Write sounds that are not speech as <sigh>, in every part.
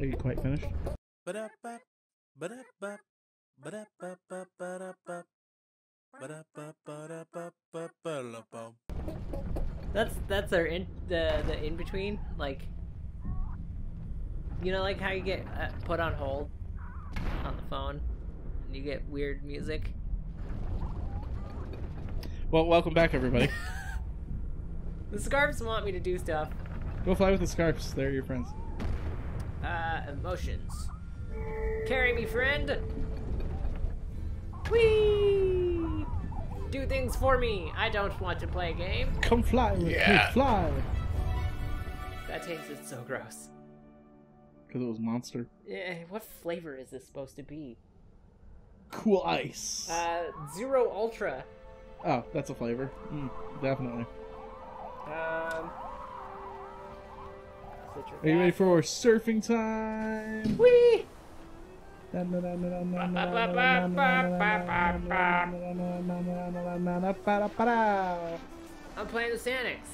Are you quite finished? That's that's our in the the in between like. You know, like how you get uh, put on hold on the phone, and you get weird music. Well, welcome back, everybody. <laughs> The scarves want me to do stuff. Go fly with the scarps. They're your friends. Uh, emotions. Carry me, friend. Whee! Do things for me. I don't want to play a game. Come fly with Yeah. me. Fly. That tasted so gross. Because it was monster. Eh, what flavor is this supposed to be? Cool ice. Uh, Zero Ultra. Oh, that's a flavor. Mm, definitely. Um. Are you ready for surfing time? Whee! I'm playing the Sanics.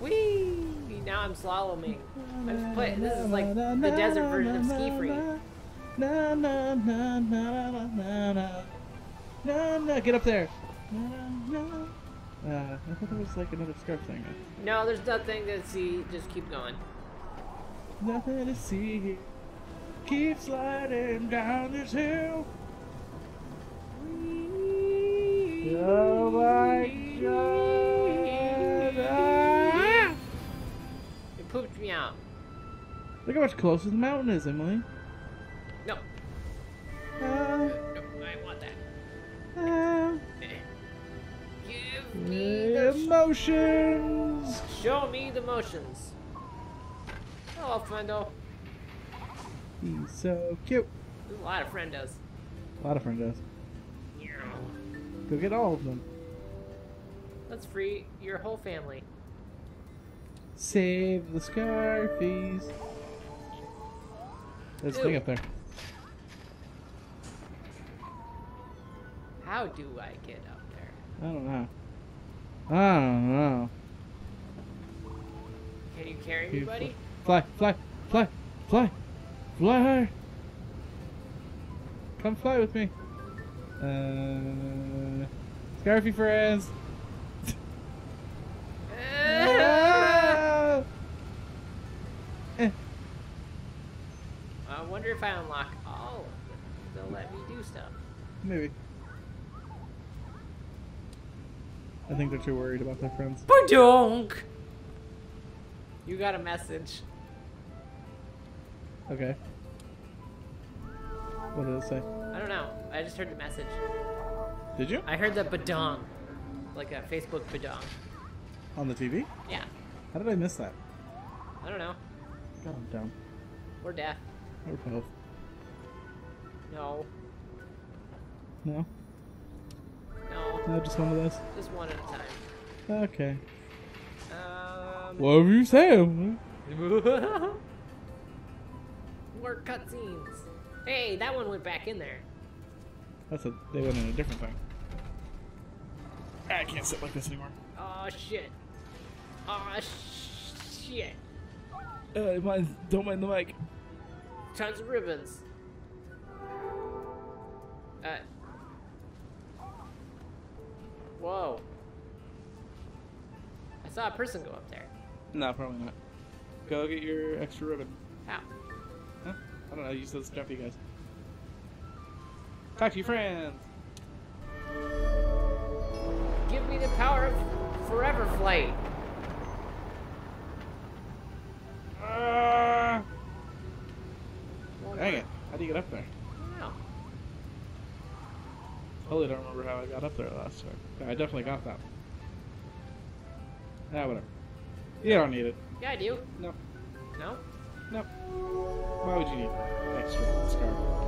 Whee! Now I'm slaloming. I'm play- this is like the desert version of SkiFree. Na, na, Get up there. No, na. Uh, I thought there was like another scarf thing. No, there's nothing to see. Just keep going. Nothing to see here. Keep sliding down this hill. Oh my god. Ah! It pooped me out. Look how much closer the mountain is, Emily. Emotions. Show me the motions. Oh, Hello, friendo. He's so cute. There's a lot of friendos. A lot of friendos. does. Go get all of them. Let's free your whole family. Save the Scarfies. There's a thing up there. How do I get up there? I don't know. I don't know. Can you carry me, buddy? Fly, fly, fly, fly, fly. Come fly with me. Uh, Scarfy friends. Ah! <laughs> Eh, I wonder if I unlock all of them. They'll let me do stuff. maybe. I think they're too worried about their friends. Badonk! You got a message. Okay. What did it say? I don't know. I just heard the message. Did you? I heard the badong. Like a Facebook badong. On the TV? Yeah. How did I miss that? I don't know. God, I'm dumb. Or deaf. Or both. No. No? No. Just one of those? Just one at a time. Okay. Um. were you saying? <laughs> More cutscenes. Hey, that one went back in there. That's a. They went in a different thing. I can't sit like this anymore. Oh shit. Oh shit. Uh, mind, don't mind the mic. Tons of ribbons. Uh. Whoa. I saw a person go up there. No, probably not. Go get your extra ribbon. How? Huh? I don't know. Use those jumpy guys. Talk to your friends. Give me the power of forever flight. Ah! Dang it. How do you get up there? Totally don't remember how I got up there last time. Yeah, I definitely got that. Yeah, whatever. You don't need it. Yeah, I do. No. No? No. Why would you need extra scarf?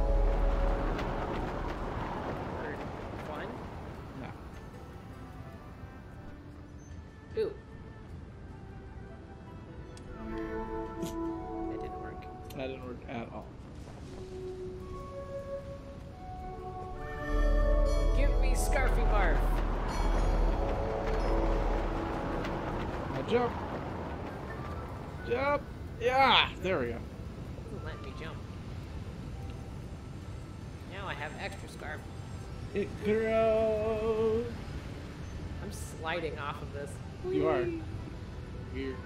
Jump. Jump. Yeah. There we go. Let me jump. Now I have extra scarf. It grows. I'm sliding off of this. You are. Weird.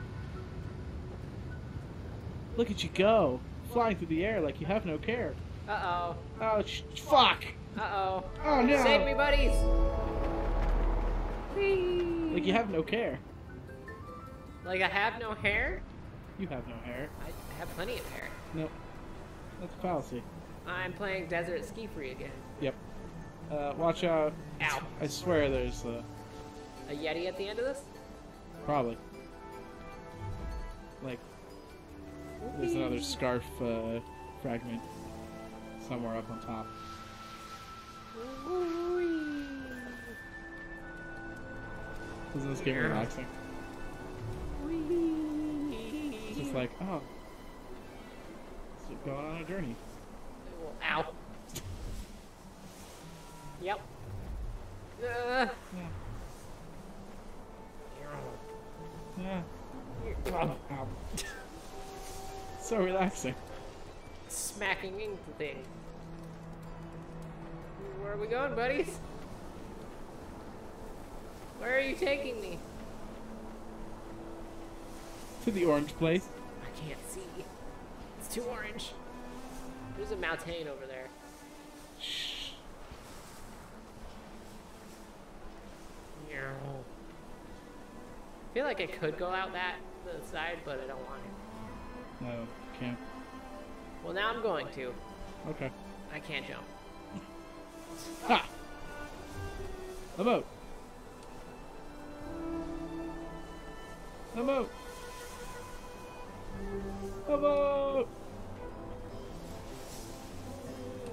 Look at you go. Flying through the air like you have no care. Uh oh. Oh, sh- fuck. Uh oh. Oh, no. Save me, buddies! Whee! Like you have no care. Like I have no hair? You have no hair. I have plenty of hair. Nope. That's a fallacy. I'm playing Desert SkiFree again. Yep. Uh, watch out. Ow. I swear there's, uh, A Yeti at the end of this? probably. Like, there's another scarf, uh, fragment somewhere up on top. Isn't this game relaxing? It's just like, oh. It's going on a journey. Ow. Yep. Uh, Yeah. Yeah. Oh, ow. so relaxing. smacking into things. Where are we going, buddies? Where are you taking me? To the orange place. I can't see. It's too orange. There's a mountain over there. Shh. I feel like I could go out that the side, but I don't want to. No, can't. Well, now I'm going to. Okay. I can't jump. Ha! A boat. A boat. A boat.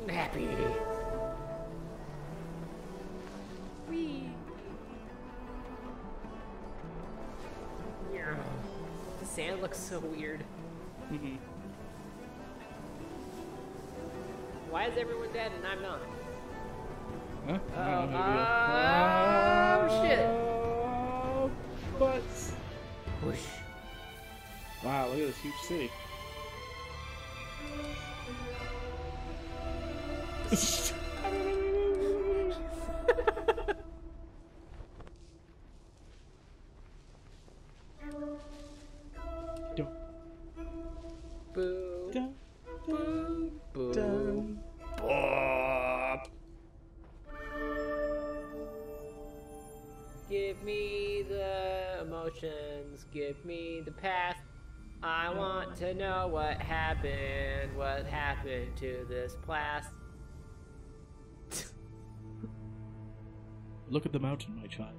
Happy. Whee. The sand looks so weird. Mm-hmm. Why is everyone dead and I'm not? Huh? Uh-oh. Oh, shit. Oh, butts. Whoosh. Wow, look at this huge city. Boo. Boo. Give me the emotions. Give me the past. I want to know what happened. What happened to this class? Look at the mountain, my child.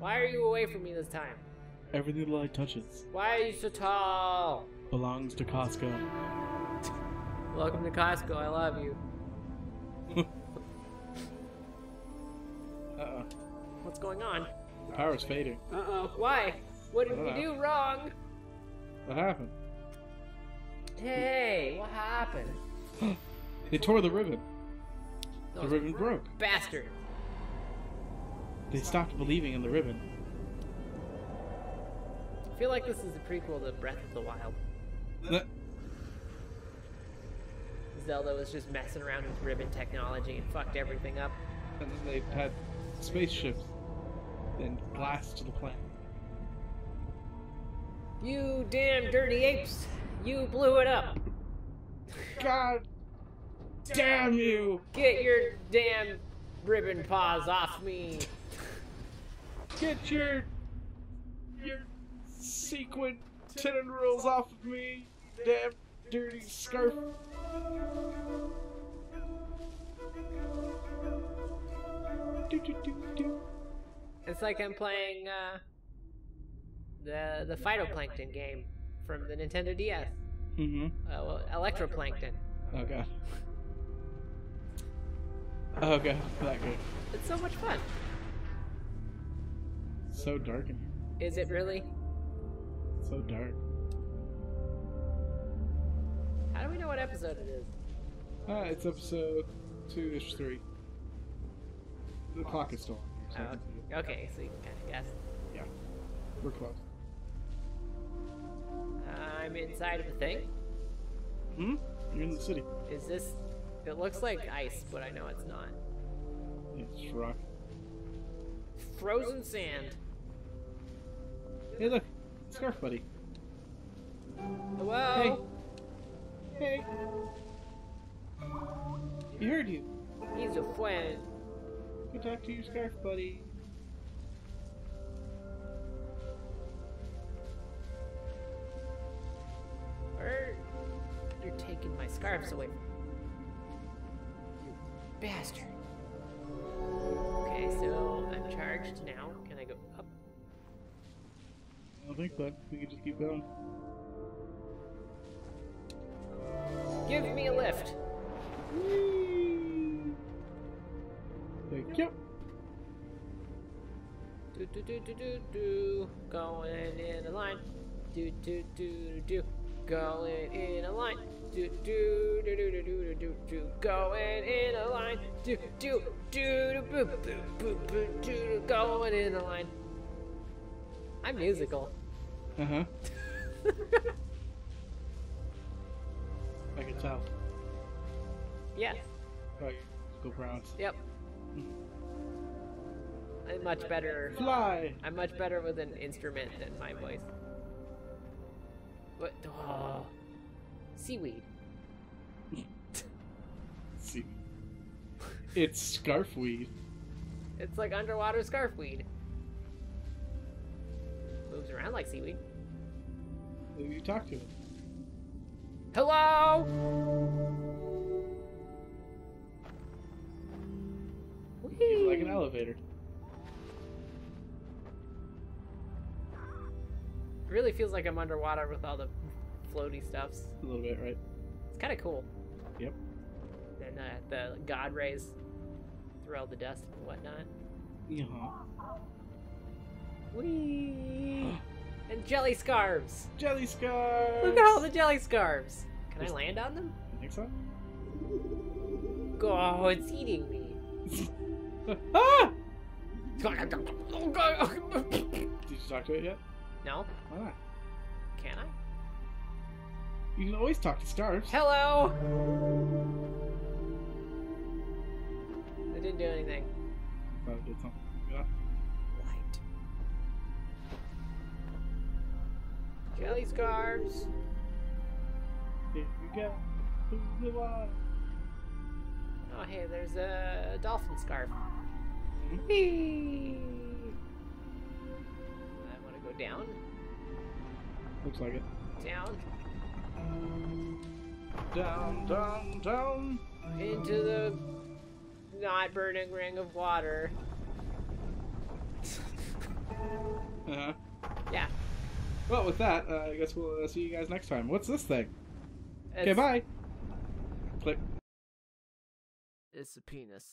Why are you away from me this time? Everything the light touches Why are you so tall? belongs to Costco. Welcome to Costco. I love you. <laughs> Uh-oh. What's going on? The power's fading. Uh oh. Why? What did we do wrong? What happened? Hey, what happened? <gasps> They tore the ribbon. The Those ribbon broke. bastard. They stopped believing in the ribbon. I feel like this is a prequel to Breath of the Wild. Zelda was just messing around with ribbon technology and fucked everything up. And then they had spaceships and glass to the planet. You damn dirty apes! You blew it up! God damn you! Get your damn ribbon paws off me! Get your your sequin tendrils off of me, damn dirty scarf. It's like I'm playing uh, the the phytoplankton game from the Nintendo DS. Mm-hmm. Uh, well, electroplankton. Oh god. Oh god, that good. It's so much fun. So dark in here. Is it really? So dark. How do we know what episode it is? Ah, it's episode two ish three. The clock is still on. so Oh, can okay, so you can kind of guess. Yeah. We're close. I'm inside of a thing. Hmm? You're in the city. Is this? It looks like ice, but I know it's not. It's rock. Frozen sand. Hey, look. Scarf Buddy. Hello. Hey. He heard you. He's a friend. Go talk to your Scarf Buddy. Scarves away from. You bastard. Okay, so I'm charged now. Can I go up? I don't think so. We can just keep going. Give me a lift. Whee! Thank you. Do do do do do do. Going in a line. Do do do do do. Going in a line. Do do do do do do do do. Going in a line. Do do do do boo boo boo boo do. Going in a line. I'm musical. Uh huh. <laughs> I can tell. Yes. Right. Go Browns. Yep. I'm much better. Fly! I'm much better with an instrument than my voice. What? Oh. Seaweed. It's scarfweed. It's like underwater scarfweed. Moves around like seaweed. Maybe you talk to it. Hello? He's like an elevator. Really feels like I'm underwater with all the floaty stuffs. A little bit, right? It's kind of cool. Uh, the god rays through all the dust and whatnot. Uh-huh. Whee! and jelly scarves. Jelly scarves! Look at all the jelly scarves. Can I land on them? You think so? Oh, it's eating me. ah! Did you talk to it yet? No. Why not? can I? You can always talk to scarves. Hello. Did something. Light. Jelly scarves. Here we go. Through the water. Oh, hey, there's a dolphin scarf. Mhm. Whee! I want to go down, Looks like it. down, Down, down, down. into the not burning ring of water. Uh-huh. Yeah. Well, with that, uh, I guess we'll uh, see you guys next time. What's this thing? Okay, bye. Click. It's a penis.